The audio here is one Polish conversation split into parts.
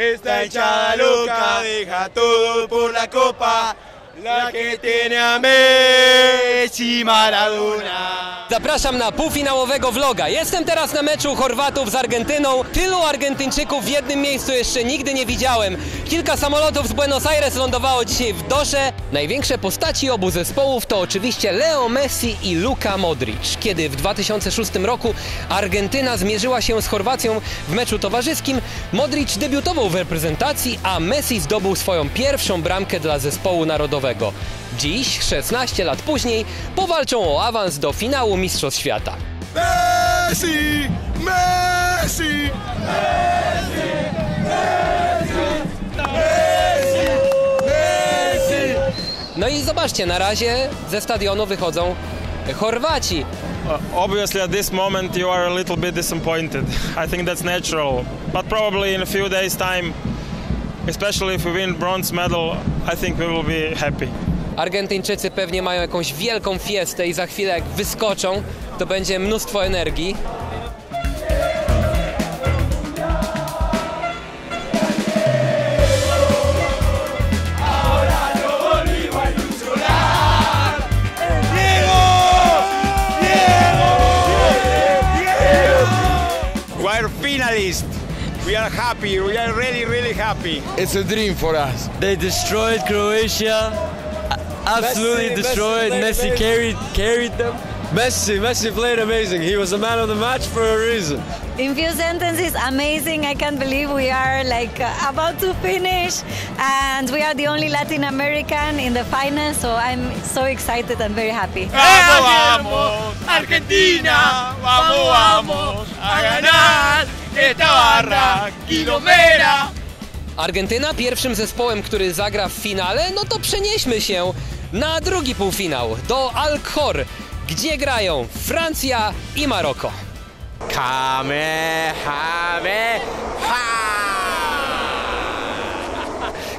Esta hinchada loca deja todo por la copa, la que tiene a Messi Maradona. Zapraszam na półfinałowego vloga. Jestem teraz na meczu Chorwatów z Argentyną. Tylu Argentyńczyków w jednym miejscu jeszcze nigdy nie widziałem. Kilka samolotów z Buenos Aires lądowało dzisiaj w Dosze. Największe postaci obu zespołów to oczywiście Leo Messi i Luka Modric. Kiedy w 2006 roku Argentyna zmierzyła się z Chorwacją w meczu towarzyskim, Modric debiutował w reprezentacji, a Messi zdobył swoją pierwszą bramkę dla zespołu narodowego. Dziś, 16 lat później, powalczą o awans do finału Mistrzostw Świata. Messi, Messi, No i zobaczcie, na razie ze stadionu wychodzą Chorwaci. Obviously, at this moment, you are a little bit disappointed. I think that's natural. But probably in a few days' time, especially if we win bronze medal, I think we will be happy. Argentyńczycy pewnie mają jakąś wielką fiestę i za chwilę jak wyskoczą, to będzie mnóstwo energii. We are finalists. We are happy. We are really, really happy. It's a dream for us. They destroyed Croatia. Absolutely Messi- destroyed. Messi Messi, carried carried them. Messi, Messi played amazing. He was the man of the match for a reason. In few sentences, amazing. I can't believe we are like uh, about to finish, and we are the only Latin American in the final. So I'm so excited and very happy. Vamos, vamos, Argentina, vamos, vamos a ganar esta barra quilomera. Argentyna pierwszym zespołem, który zagra w finale, no to przenieśmy się na drugi półfinał, do Alcor, gdzie grają Francja i Maroko. Kamehame, ha!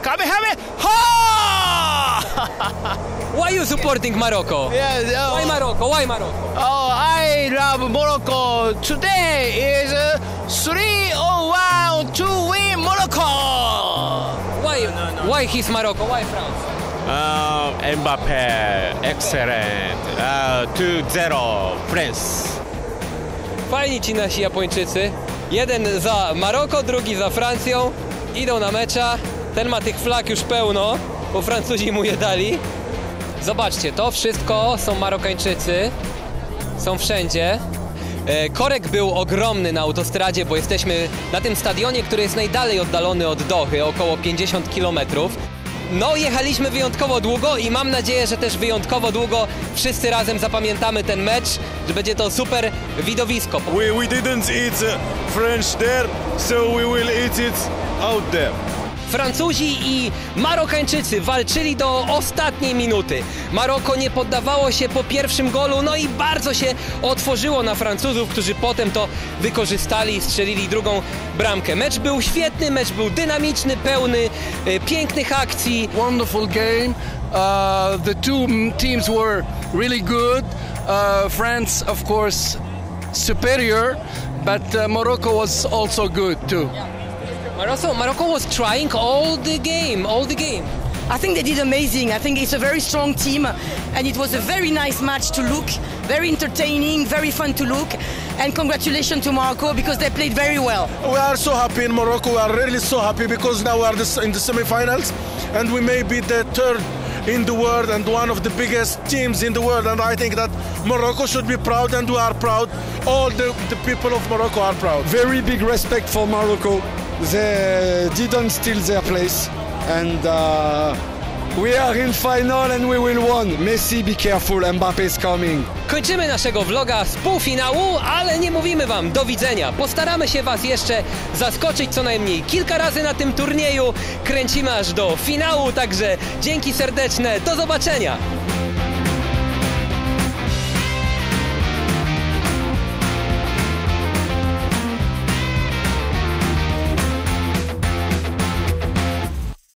Kamehame, ha! Why you supporting Morocco? Yeah, Why Morocco? Why Morocco? Oh, I love Morocco. Today is uh, 3-0-1 to win Morocco. Why, why he's Morocco? Why France? Uh, Mbappe, excellent. Uh, 2-0, France. Fajni ci nasi Japończycy. Jeden za Maroko, drugi za Francją. Idą na mecza. Ten ma tych flag już pełno, bo Francuzi mu je dali. Zobaczcie, to wszystko są Marokańczycy. Są wszędzie. E, Korek był ogromny na autostradzie, bo jesteśmy na tym stadionie, który jest najdalej oddalony od Dochy, około 50 km. No, jechaliśmy wyjątkowo długo i mam nadzieję, że też wyjątkowo długo wszyscy razem zapamiętamy ten mecz, że będzie to super widowisko. We, we didn't eat French there, so we will eat it out there. Francuzi i Marokańczycy walczyli do ostatniej minuty. Maroko nie poddawało się po pierwszym golu, no i bardzo się otworzyło na Francuzów, którzy potem to wykorzystali i strzelili drugą bramkę. Mecz był świetny, mecz był dynamiczny, pełny e, pięknych akcji. wonderful game. Uh, the two teams were really good. Uh, France, of course, superior, but uh, Morocco was also good too. Morocco, Morocco was trying all the game, all the game. I think they did amazing. I think it's a very strong team, and it was a very nice match to look, very entertaining, very fun to look. And congratulations to Morocco because they played very well. We are so happy in Morocco. We are really so happy because now we are in the semi-finals, and we may be the third in the world and one of the biggest teams in the world. And I think that Morocco should be proud, and we are proud. All the, the people of Morocco are proud. very big respect for Morocco. They didn't steal their place, and uh, we are in final and we will win. Messi, be careful. Mbappe is coming. Kończymy naszego vloga z półfinału, ale nie mówimy wam do widzenia. Postaramy się was jeszcze zaskoczyć co najmniej kilka razy na tym turnieju. Kręcimy aż do finału, także dzięki serdeczne, do zobaczenia!